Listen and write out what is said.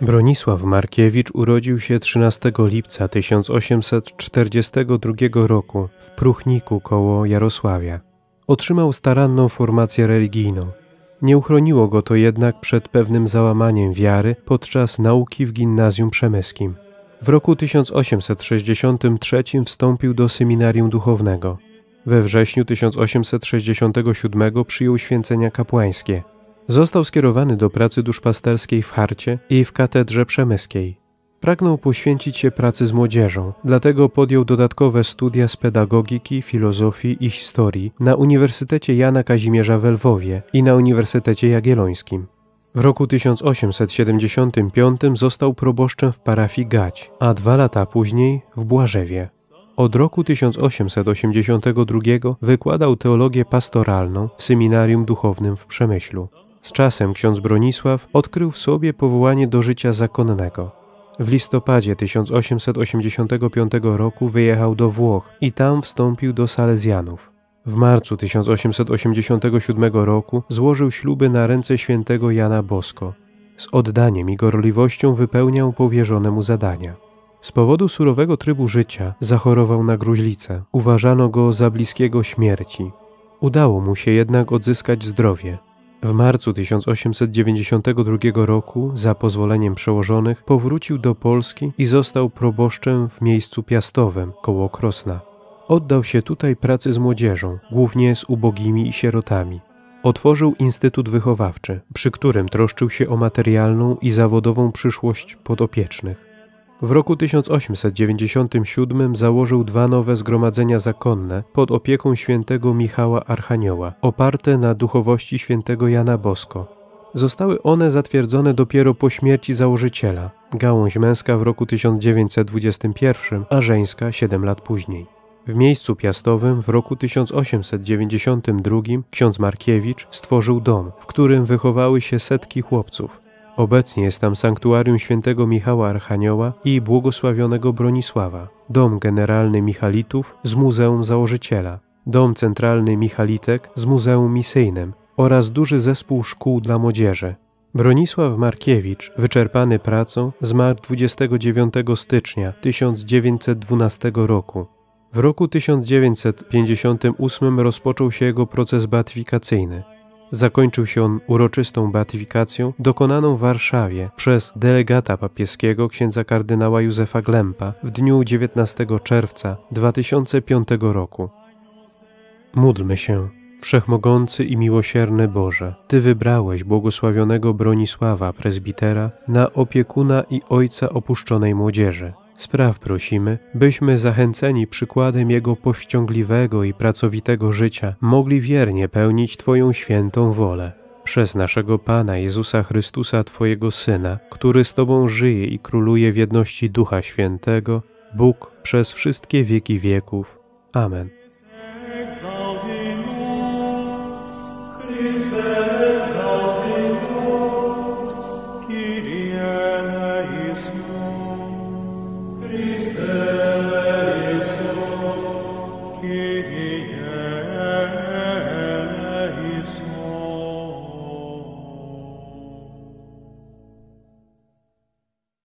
Bronisław Markiewicz urodził się 13 lipca 1842 roku w Pruchniku koło Jarosławia. Otrzymał staranną formację religijną. Nie uchroniło go to jednak przed pewnym załamaniem wiary podczas nauki w gimnazjum przemyskim. W roku 1863 wstąpił do seminarium duchownego. We wrześniu 1867 przyjął święcenia kapłańskie. Został skierowany do pracy duszpasterskiej w Harcie i w katedrze przemyskiej. Pragnął poświęcić się pracy z młodzieżą, dlatego podjął dodatkowe studia z pedagogiki, filozofii i historii na Uniwersytecie Jana Kazimierza w Lwowie i na Uniwersytecie Jagiellońskim. W roku 1875 został proboszczem w parafii Gać, a dwa lata później w Błażewie. Od roku 1882 wykładał teologię pastoralną w seminarium duchownym w Przemyślu. Z czasem ksiądz Bronisław odkrył w sobie powołanie do życia zakonnego. W listopadzie 1885 roku wyjechał do Włoch i tam wstąpił do Salezjanów. W marcu 1887 roku złożył śluby na ręce świętego Jana Bosko. Z oddaniem i gorliwością wypełniał powierzone mu zadania. Z powodu surowego trybu życia zachorował na gruźlicę. Uważano go za bliskiego śmierci. Udało mu się jednak odzyskać zdrowie. W marcu 1892 roku, za pozwoleniem przełożonych, powrócił do Polski i został proboszczem w miejscu piastowym koło Krosna. Oddał się tutaj pracy z młodzieżą, głównie z ubogimi i sierotami. Otworzył Instytut Wychowawczy, przy którym troszczył się o materialną i zawodową przyszłość podopiecznych. W roku 1897 założył dwa nowe zgromadzenia zakonne pod opieką świętego Michała Archanioła, oparte na duchowości świętego Jana Bosko. Zostały one zatwierdzone dopiero po śmierci założyciela, gałąź męska w roku 1921, a żeńska 7 lat później. W miejscu piastowym w roku 1892 ksiądz Markiewicz stworzył dom, w którym wychowały się setki chłopców. Obecnie jest tam sanktuarium świętego Michała Archanioła i błogosławionego Bronisława, dom generalny Michalitów z Muzeum Założyciela, dom centralny Michalitek z Muzeum Misyjnym oraz duży zespół szkół dla młodzieży. Bronisław Markiewicz, wyczerpany pracą, zmarł 29 stycznia 1912 roku. W roku 1958 rozpoczął się jego proces beatyfikacyjny. Zakończył się on uroczystą beatyfikacją dokonaną w Warszawie przez delegata papieskiego księdza kardynała Józefa Glempa w dniu 19 czerwca 2005 roku. Módlmy się. Wszechmogący i miłosierny Boże, Ty wybrałeś błogosławionego Bronisława, prezbitera, na opiekuna i ojca opuszczonej młodzieży. Spraw prosimy, byśmy zachęceni przykładem Jego powściągliwego i pracowitego życia mogli wiernie pełnić Twoją świętą wolę. Przez naszego Pana Jezusa Chrystusa, Twojego Syna, który z Tobą żyje i króluje w jedności Ducha Świętego, Bóg przez wszystkie wieki wieków. Amen.